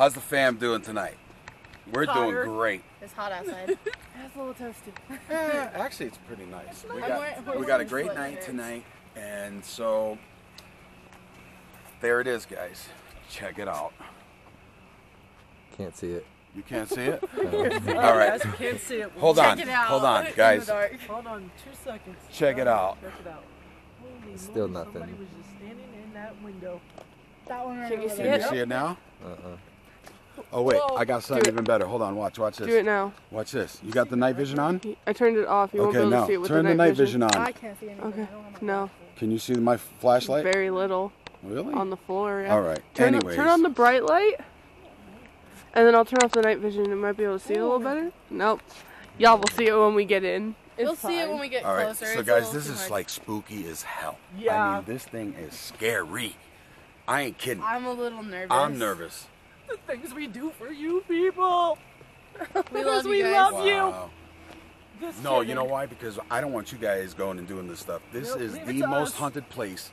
How's the fam doing tonight? We're Hotter. doing great. It's hot outside. It's a little toasty. Eh, actually, it's pretty nice. We got, we got a great night tonight, and so there it is, guys. Check it out. Can't see it. You can't see it? No. All right. Guys, you can't see it. Hold Check on. it out. Hold on, guys. Hold on, two seconds. Check it out. Check it out. Holy Still moly, nothing. Somebody was just standing in that window. That one right Can you see there. Can it? you see it now? Uh-uh. Oh wait, Whoa. I got something even better. Hold on, watch, watch this. Do it now. Watch this. You got the night vision on? I turned it off. You won't be Okay, able now to see it with turn the the night, night vision on. I can't see anything. Okay. I don't have No. Can you see my flashlight? Very little Really? on the floor. Yeah. All right. Turn, Anyways, turn on the bright light, and then I'll turn off the night vision. and might be able to see it a little better. Nope. Y'all will see it when we get in. You'll It's see it when we get All right. closer. So It's guys, this is much. like spooky as hell. Yeah. I mean, this thing is scary. I ain't kidding. I'm a little nervous. I'm nervous. The things we do for you people. We love you we guys. love you. Wow. Just No, you kidding. know why? Because I don't want you guys going and doing this stuff. This Nope, is leave it the to most us. haunted place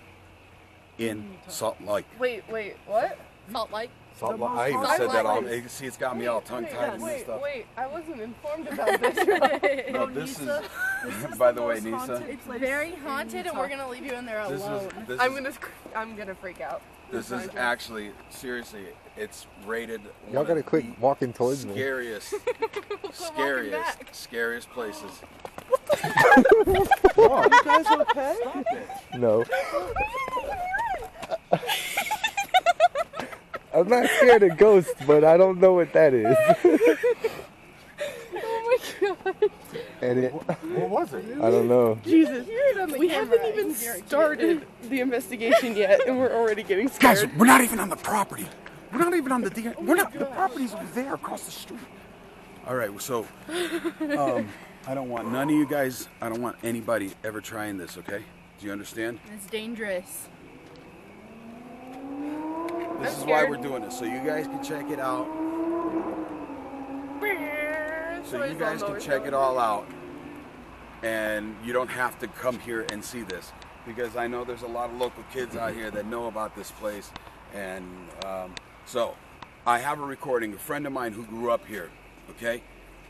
in Salt Lake. Wait, wait, what? Salt Lake? Salt The Lake. most I even haunted said that all. place. You see, it's got me all tongue tied and wait, stuff. wait. I wasn't informed about this. No, Oh, this Nisa, is. this is by the the way, Nisa, It's very haunted, and we're gonna leave you in there this alone. is. This I'm is, gonna. sc- I'm gonna freak out. This is actually seriously. It's rated. Y'all one gotta of quit walking towards me. Scariest, scariest, scariest places. Oh, you guys okay? No. I'm not scared of ghosts, but I don't know what that is. Oh my god. And it, What was it? I don't know. Jesus. We haven't even started the investigation yet, and we're already getting scared. Guys, we're not even on the property. We're not even on the. D- we're not. The property's over there across the street. All right. So, um, I don't want none of you guys. I don't want anybody ever trying this. Okay? Do you understand? It's dangerous. This I'm is why we're doing this, so you guys can check it out. So you guys can check it all out, and you don't have to come here and see this because I know there's a lot of local kids out here that know about this place, and um, so I have a recording. A friend of mine who grew up here. Okay,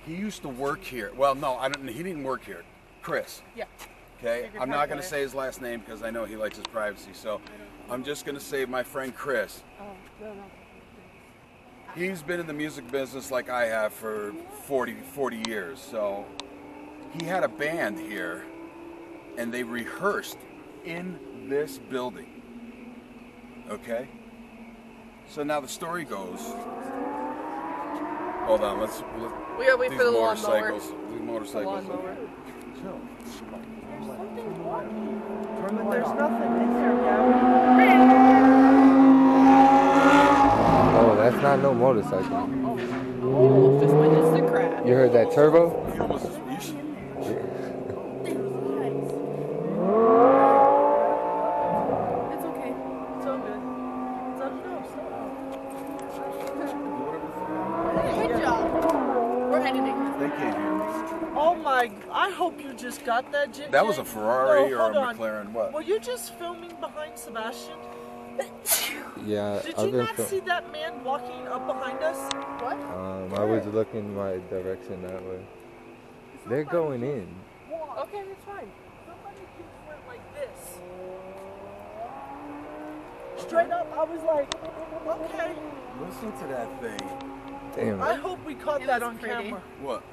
he used to work here. Well, no, I don't. He didn't work here. Chris. Yeah. Okay, I'm not going to say his last name because I know he likes his privacy. So I'm just going to say my friend Chris. Oh, no, no. He's been in the music business like I have for 40, 40 years. So he had a band here and they rehearsed in this building. Okay? So now the story goes. Hold on, let's. let We gotta wait these for the lawnmower. motorcycles. These The motorcycles. lawnmower. But there's nothing in there, Gabby. That's not no motorcycle. Oh, just witnessed a crash. You heard that turbo? You almost. You should, It's okay. It's all good. It's all good. Good job. We're editing. they can't hear me. Oh my! I hope you just got that, Jim. That was a Ferrari No, or a hold on. McLaren. What? Were you just filming behind Sebastian? Yeah, Did I've you not see that man walking up behind us? What? Um, I was looking my direction that way. They're going in. Okay, it's fine. Somebody just went like this. Straight up, I was like, okay. Listen to that thing. Damn I hope we caught It that on pretty. camera. What?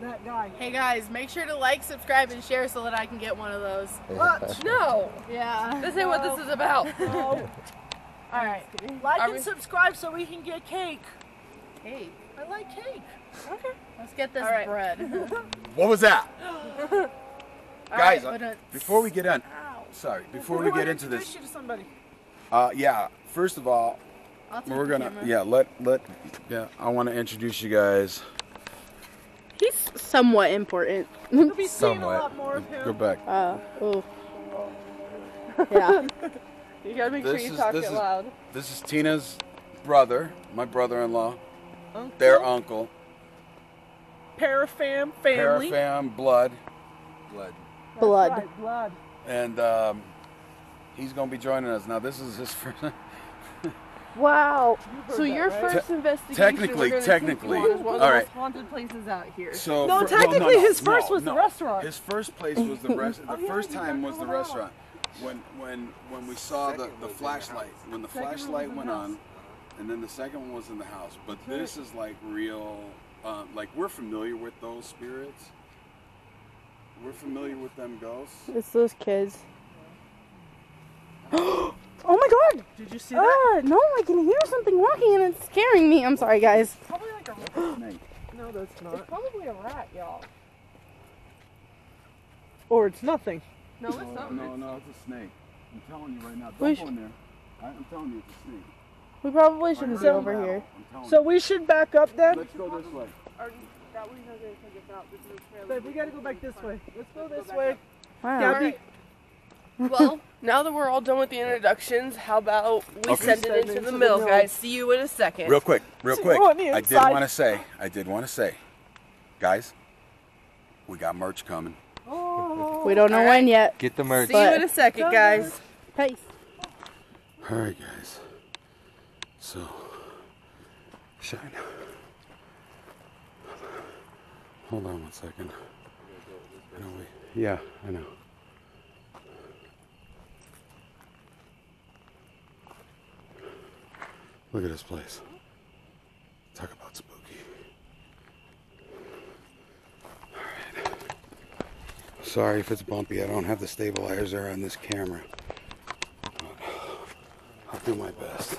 That guy. Hey guys, make sure to like, subscribe, and share so that I can get one of those. What? No, Yeah. this ain't what this is about. Oh, All right. like Are and we- subscribe so we can get cake. Cake. I like cake. okay. Let's get this All right. bread. What was that? Guys, right, uh, before we get in, Ow. sorry, before we wanna get into introduce this, you to somebody. uh, yeah, first of all, we're gonna, camera. yeah, let, let, yeah, I want to introduce you guys. He's somewhat important. You'll be seeing a Somewhat. lot more of him. Go back. Uh, oh. Yeah. You gotta make sure This you is- talk this it is- loud. This is Tina's brother, my brother-in-law, Uncle, their uncle, Parafam family. Parafam, blood, blood, That's Blood. right, blood. and um, he's gonna be joining us. Now, this is his first. Wow. So your first investigation. technically- we're technically. take you on is one of the All most right. haunted places out here. So No, fir- technically no, his no, first was the restaurant. His first place was the restaurant. The first time was the restaurant. When when when we saw the, the flashlight, when the flashlight went on, and then the second one was in the house. But this is like real. Uh, like we're familiar with those spirits. We're familiar with them ghosts. It's those kids. oh my god! Did you see that? Ah, no, I can hear something walking and it's scaring me. I'm sorry, guys. Probably like a Snake. No, that's It's not. probably a rat, y'all. Or it's nothing. No, it's No, not. no, no, it's a snake. I'm telling you right now. Don't sh- go in there. I, I'm telling you, it's a snake. We probably shouldn't I sit over it here. now. I'm So we should back up then. Let's go this way. That way you're gonna take us out. This is a But we gotta go back this way. Let's go this way. Wow. Gabby, Well, now that we're all done with the introductions, how about we Okay. send it into the into the mill, mill. guys? See you in a second. Real quick, real quick. we're on the I did inside. want to say, I did want to say, guys, we got merch coming. We don't know All when yet. Get the merch. See you in a second, guys. Peace. All right, guys. So, shine. Hold on one second. I we, yeah, I know. Look at this place. Talk about spooky. All right. Sorry if it's bumpy. I don't have the stabilizer on this camera. Uh, I'll do my best.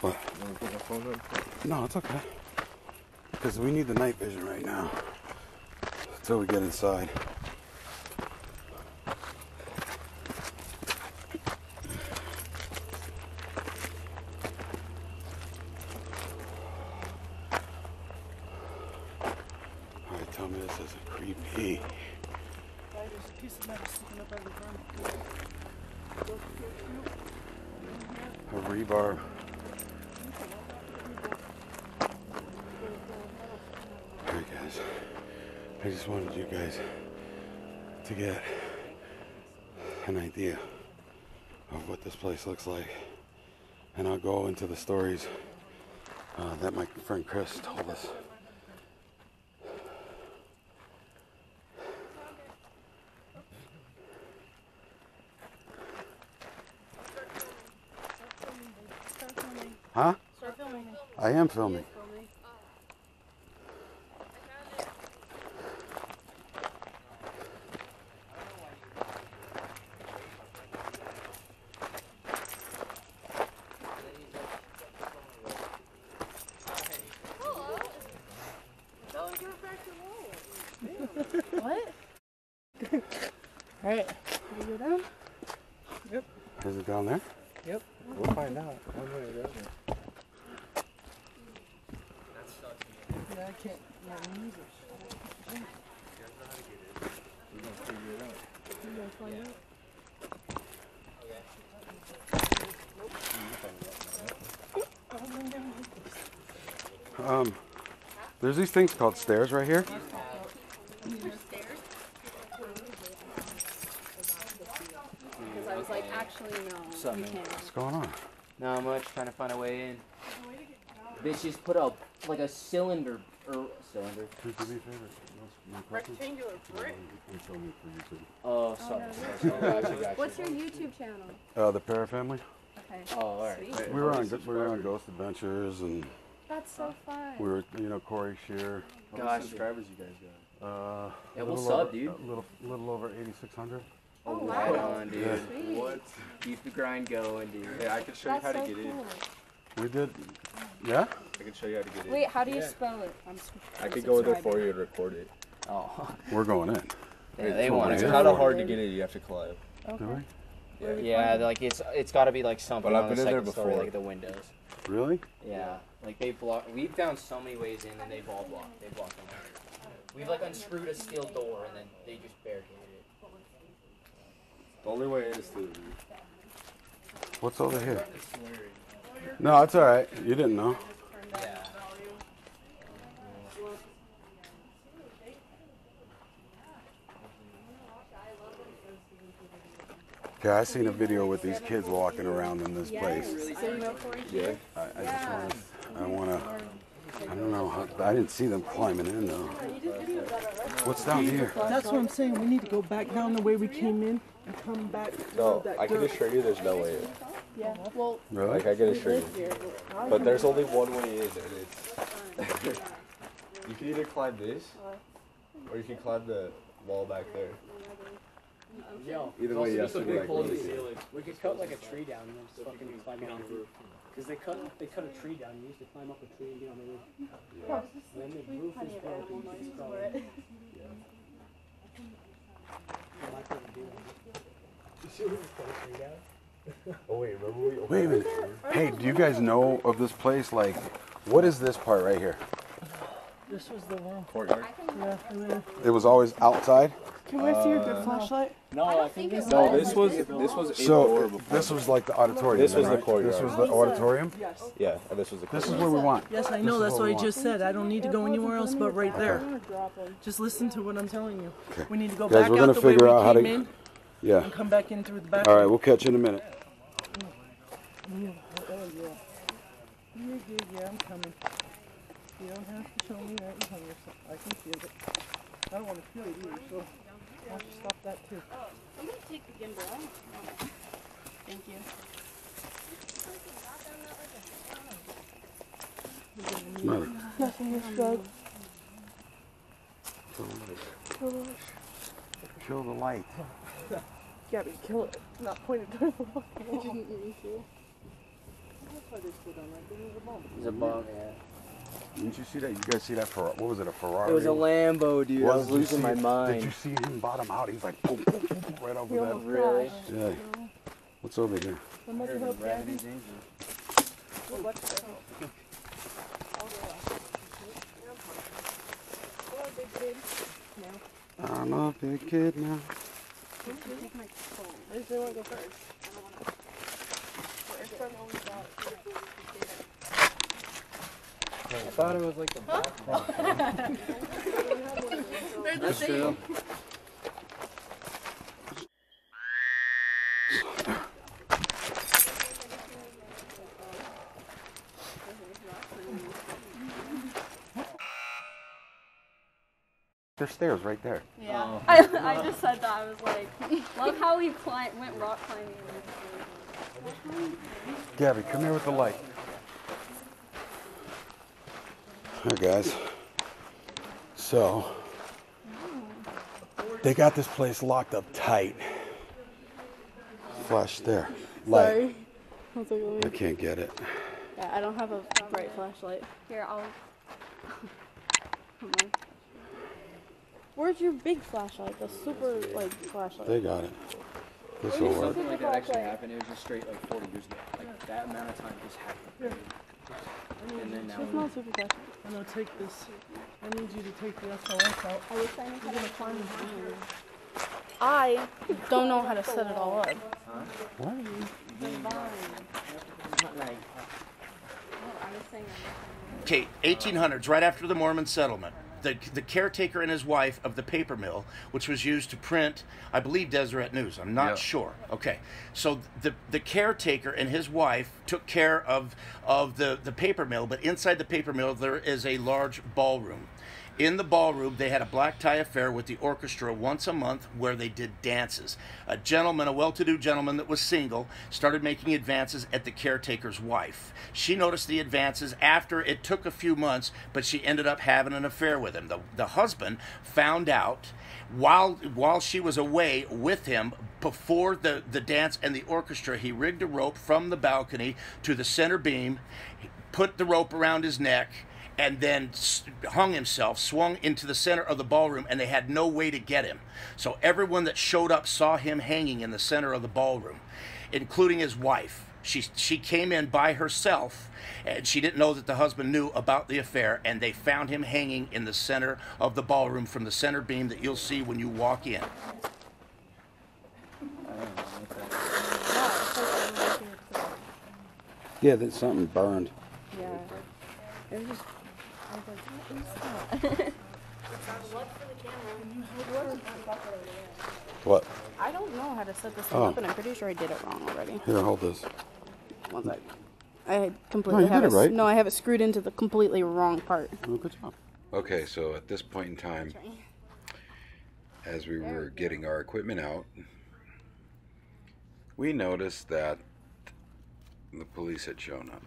What? No, it's okay. Because we need the night vision right now. Until we get inside. Alright, tell me this isn't creepy. A rebar. Alright guys. I just wanted you guys to get an idea of what this place looks like. And I'll go into the stories uh, that my friend Chris told us. Huh? Start filming. I am filming. Can we go down? Yep. Is it down there? Yep. We'll find out. One way or the other. Um, there's these things called stairs right here. Because I was like, actually, no, you. What's going on? Not much. Trying to find a way in. Bitch just put up like a cylinder or cylinder. Could you do me a favor? No questions? Rectangular brick. You can show me for YouTube. Oh, sorry. sorry. Gotcha, gotcha. What's your YouTube channel? Uh, the Para Family. Okay. Oh, all right. Sweet. We were on we were on Ghost Adventures and That's so fun. we were you know Corey Shear. Gosh. subscribers you guys got? Uh, Yeah, little what's up, dude? A little little over 8,600. Oh, Right wow. on, dude. Yeah. What? Keep the grind going, dude. Yeah, I can show you That's how to so get in. We did. Yeah. I can show you how to get in. Wait, how do you spell it? I'm, s- I I'm could go there for you and record it. Oh, We're going in. yeah, they want It's kind of hard to get in. You have to climb. Do we? Yeah. Yeah, like it's it's got to be like something But I've on the been in there second story, like the windows. Really? Yeah, like they block. We've found so many ways in, and they've all blocked. They blocked them. all. We've like unscrewed a steel door, and then they just barricaded it. The only way in is through. What's over here? No, it's all right. You didn't know. Yeah. Okay, I seen a video with these kids walking around in this place. So you know 4-H? Yeah. I, I just want to, I want to, I don't know, how, I didn't see them climbing in though. What's down here? That's what I'm saying. We need to go back down the way we came in and come back No, that I can assure you there's no way in. Yeah. Well, Really? Like, I can assure you. But there's only one way in, and it's. you can either climb this, or you can climb the wall back there. Yo, Either way, you have to be like really We could cut like a tree down and then just fucking climb on the roof. Cause they cut they cut a tree down. You used to climb up a tree and get on the roof. And then the roof is broken. You just crawl in. Oh wait, Wait a minute. Hey, do you guys know of this place? Like, what is this part right here? This was the one. courtyard? Yeah, and It was always outside. Can I see your good flashlight? No, I think it's No, this was this was So before. this was like the auditorium. This then, was the courtyard. This was the auditorium. Yes. Yeah, and this was the This is where we want. Yes, I know. is That's what what I just said. I don't need to go anywhere else but right there. Just listen to what I'm telling you. Okay. We need to go Guys, back we're gonna the way figure we out how to- in Yeah. and come back in through the back. All right, we'll catch you in a minute. Mm. Oh, yeah. You're good. Yeah, I'm coming. You don't have to show me that you hung yourself. I can feel it. I don't want to feel it either, so why don't you stop that too? I'm gonna take the gimbal out. Thank you. Nothing is good. Kill the light. Gabby, kill it. Not point it towards the wall. That's why they stood on that. There was a bomb. It's a bomb, yeah. Didn't you see that? You guys see that? Ferrari? What was it? A Ferrari? It was a Lambo, dude. I was losing my it? mind. Did you see him bottom out? He's like boom, boom, boom, boom, right over that. Really? Yeah. What's over here? Somebody help Gabby. I'm a big kid now. Where's the one go first? I thought it was like the back They're the uh, same. There's stairs right there. Yeah. I, oh. I just said that. I was like, love how we climb, went rock climbing. Gabby, come here with the light. Here, guys. So, they got this place locked up tight. Flash there. Light. Sorry. I like, let I can't get it. Yeah, I don't have a bright flashlight. Here, I'll. Hold on. Where's your big flashlight? The super like flashlight. They got it. This will work. Something like that actually happened. It was just straight like 40 years ago. Like that amount of time just happened. And then now. It's not super flashlight. I'm gonna take this. I need you to take the SOS out. I wish I knew how to climb I don't know how to set it all up. What? Okay, 1800s, right after the Mormon settlement. The, the caretaker and his wife of the paper mill, which was used to print, I believe, Deseret News. I'm not Yeah. sure. Okay, so the the caretaker and his wife took care of of the the paper mill, but inside the paper mill there is a large ballroom. In the ballroom, they had a black tie affair with the orchestra once a month where they did dances. A gentleman, a well to do gentleman that was single, started making advances at the caretaker's wife. She noticed the advances after it took a few months, but she ended up having an affair with him. The, the husband found out while while she was away with him before the, the dance and the orchestra, he rigged a rope from the balcony to the center beam, put the rope around his neck, and then hung himself, swung into the center of the ballroom, and they had no way to get him. So everyone that showed up saw him hanging in the center of the ballroom, including his wife. She, she came in by herself, and she didn't know that the husband knew about the affair, and they found him hanging in the center of the ballroom from the center beam that you'll see when you walk in. Oh, yeah, that something burned. Yeah. It was just. I what is that? What? I don't know how to set this thing Oh. up, and I'm pretty sure I did it wrong already. Here, hold this. One sec. I completely you have did it. it right. No, I have it screwed into the completely wrong part. Oh, good job. Okay, so at this point in time, as we were getting our equipment out, we noticed that the police had shown up.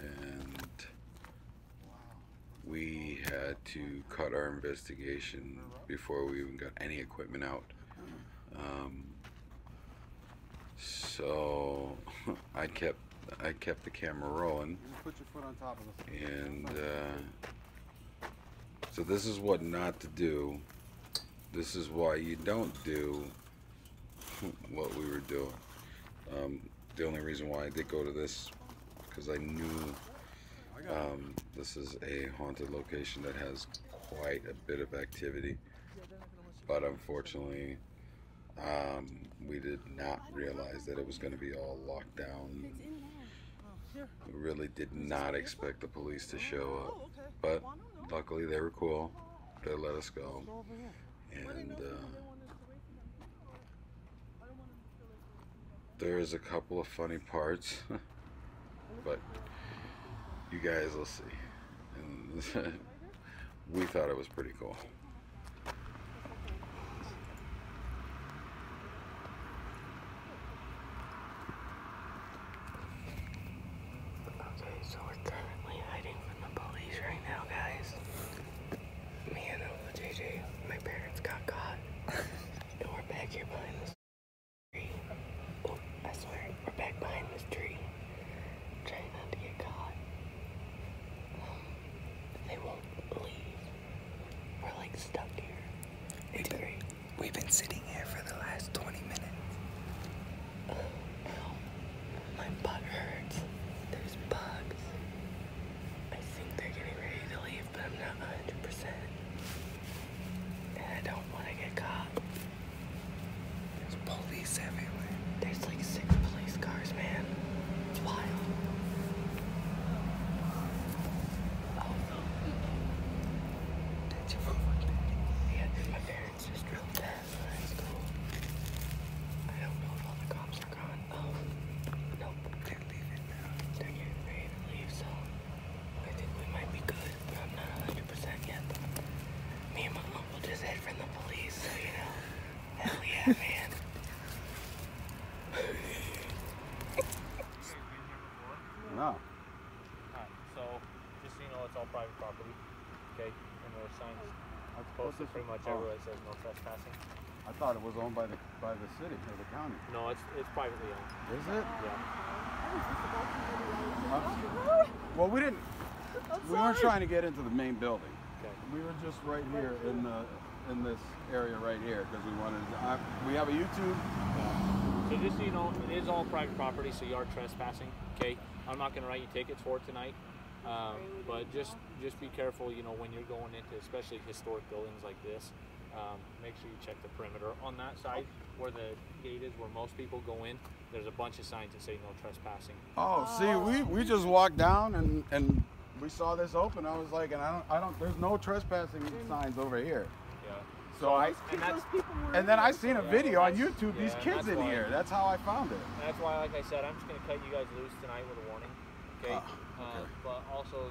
And we had to cut our investigation before we even got any equipment out. Um, so I kept I kept the camera rolling. Put your foot on top of this. And uh, so this is what not to do. This is why you don't do what we were doing. Um, the only reason why I did go to this because I knew um, this is a haunted location that has quite a bit of activity. But unfortunately, um, we did not realize that it was going to be all locked down. We really did not expect the police to show up, but luckily they were cool. They let us go, and uh, there is a couple of funny parts, but you guys will see. We thought it was pretty cool. Okay, so we're currently hiding from the police right now, guys. Me and Uncle JJ, my parents got caught. and we're back here behind this tree. Oh, I swear, we're back behind this tree. Trying not to get caught. Um, they won't leave. We're like stuck here. It's great. We've been sitting here for the last 20 minutes. My butt hurts. There's bugs. I think they're getting ready to leave, but I'm not 100%. And I don't want to get caught. There's police everywhere. There's like six police cars, man. It's wild. Oh no. Did you move Yeah, my parents just drove past when I was cool. I don't know if all the cops are gone. Oh, nope. They're leaving now. They're getting ready to leave, so I think we might be good, but I'm not 100% yet. Me and my uncle just hid from the police, so you know. Hell yeah, man. No. Alright, so just so you know, it's all private property. Okay, and there are signs posted pretty much Oh. everywhere that says no trespassing. I thought it was owned by the by the city or the county. No, it's it's privately owned. Is it? Yeah. Well, we didn't. We weren't trying to get into the main building. Okay. We were just right here in the in this area right here because we wanted. To, I, we have a YouTube. So just so you know, it is all private property, so you are trespassing. Okay, I'm not gonna write you tickets for it tonight, um, but just just be careful. You know, when you're going into especially historic buildings like this, um, make sure you check the perimeter on that side where the gate is, where most people go in. There's a bunch of signs that say no trespassing. Oh, see, we, we just walked down and, and we saw this open. I was like, and I don't I don't. There's no trespassing signs over here. Yeah. So I and that's and then I seen a Yeah, video on that's- YouTube. These kids in why- here. That's how I found it. That's why, like I said, I'm just gonna cut you guys loose tonight with a warning. Okay. Ah, Uh, but also,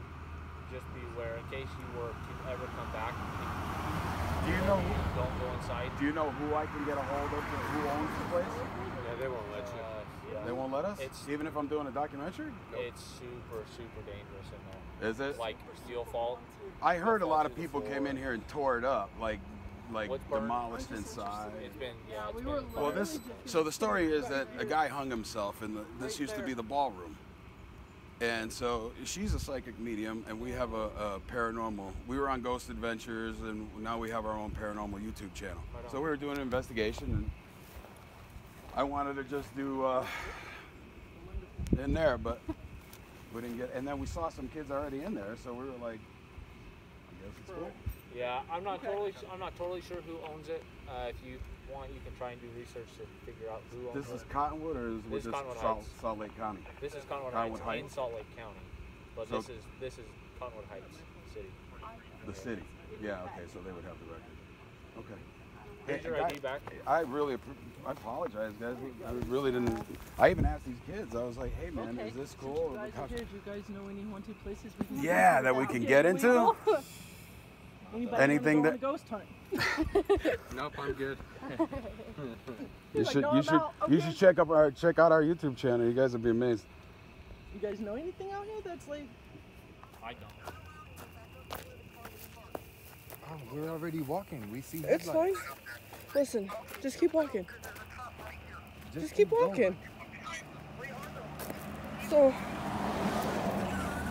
just be aware in case you were to ever come back. Do you know? Don't go inside. Do you know who I can get a hold of? to- Who owns the place? Yeah, they won't let you. Uh, yeah. They won't let us. It's Even if I'm doing a documentary. it's super super dangerous in there. Is it? Like steel fault. I heard a lot of people came in here and tore it up, like like demolished inside. It's been yeah. It's we been were Well, this so the story is that a guy hung himself, and the, this used to be the ballroom. And so she's a psychic medium, and we have a, a paranormal. We were on Ghost Adventures, and now we have our own paranormal YouTube channel. So we were doing an investigation, and I wanted to just do uh, in there, but we didn't get. And then we saw some kids already in there, so we were like, I guess it's cool. Yeah, I'm not totally. I'm not totally sure who owns it. Uh, if you want, you can try and do research to figure out who owns This is Cottonwood, or is This this is Cottonwood Salt, Heights. Salt Lake County? This is Cottonwood, Cottonwood Heights, in Salt Lake County, but So- this is this is Cottonwood Heights City. The city. Yeah. Okay. So they would have the record. Okay. Get your Hey, ID guy- back. I really, I apologize, guys. I really didn't. I even asked these kids. I was like, "Hey, man, Okay, is this since cool?" You guys here. Do you guys know any haunted places we can? Yeah, that we can Okay, get we into? Go. Anybody Anything that- go ghost hunt? Nope, I'm good. You like, should, "No, you should, out." you should check up our, check out our YouTube channel. You guys would be amazed. You guys know anything out here that's like? I don't. Oh, we're already walking. We see It's fine. Listen, just keep walking. Just Just keep going. walking. So,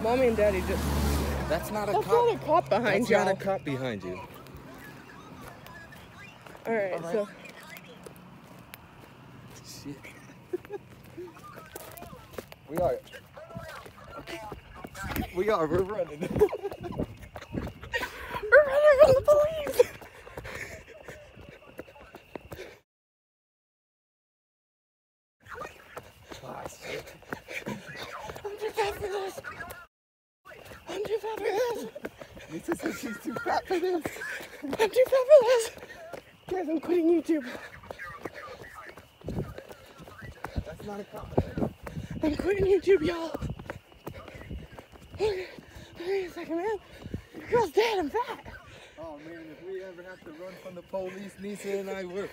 mommy and daddy just. That's not a That's cop. not a cop behind That's y'all. not a cop behind you. All right, so Shit. we are. We are. We're running. we're running from the police. I'm too fat for this. I'm too fat for this. Lisa says she's too fat for this. I'm too fat for this. Guys, I'm quitting YouTube. That's not a cop. I'm quitting YouTube, y'all. Okay, wait a second, man. Your girl's dead. I'm fat. Oh man, if we ever have to run from the police, Nisa and I will.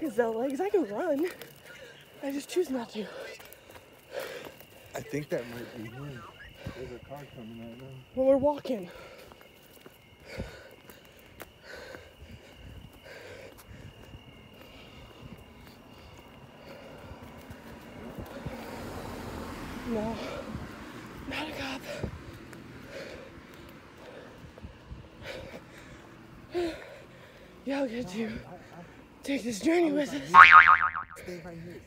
Got gazelle legs. I can run. I just choose not to. I think that might be him. There's a car coming right now. Well, we're walking. No, not a cop. Y'all get to take this journey with us. Stay right here.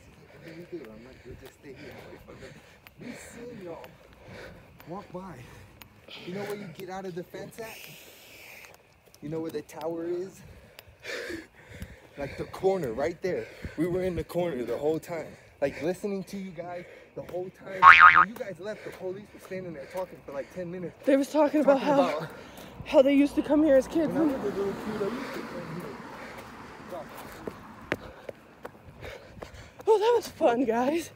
What do? I'm like, we'll just stay here. Wait for them. We see y'all. Walk by. You know where you get out of the fence at? You know where the tower is? Like the corner right there. We were in the corner the whole time. Like listening to you guys the whole time. When you guys left, the police were standing there talking for like 10 minutes. They was talking about Talking how about- how they used to come here as kids. When I was a little kid, I used to come here. Oh, that was fun, guys.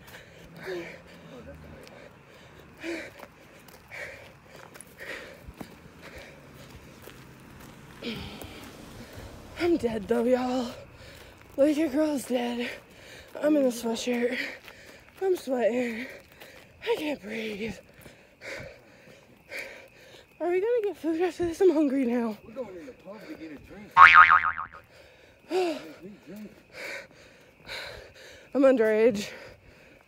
I'm dead though, y'all. Like your girl's dead. I'm in a sweatshirt. I'm sweating. I can't breathe. Are we gonna get food after this? I'm hungry now. We're going in the pub to get a drink. Drink. I'm underage.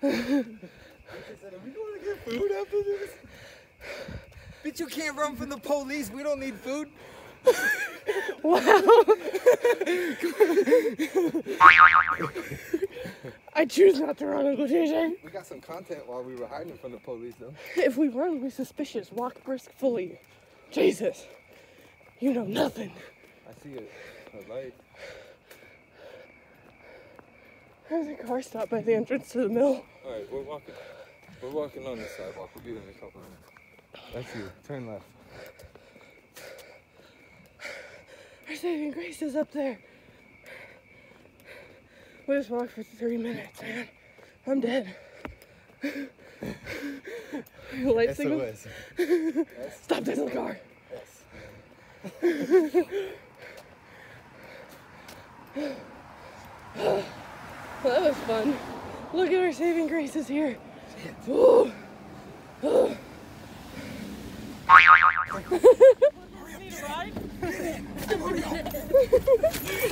They are we going to get food after this? Bitch, you can't run from the police. We don't need food. Wow. I choose not to run, Uncle JJ. We got some content while we were hiding from the police, though. If we run, we're suspicious. Walk brisk fully. Jesus. You know nothing. I see a, a light. There's a car stop by the entrance to the mill. All right, we're walking. We're walking on the sidewalk. We'll be there in a couple minutes. That's you. Turn left. Our saving grace is up there. We just walked for three minutes, man. I'm dead. Light signal. SOS. Stop this in the car. Well, that was fun. Look at our saving graces here.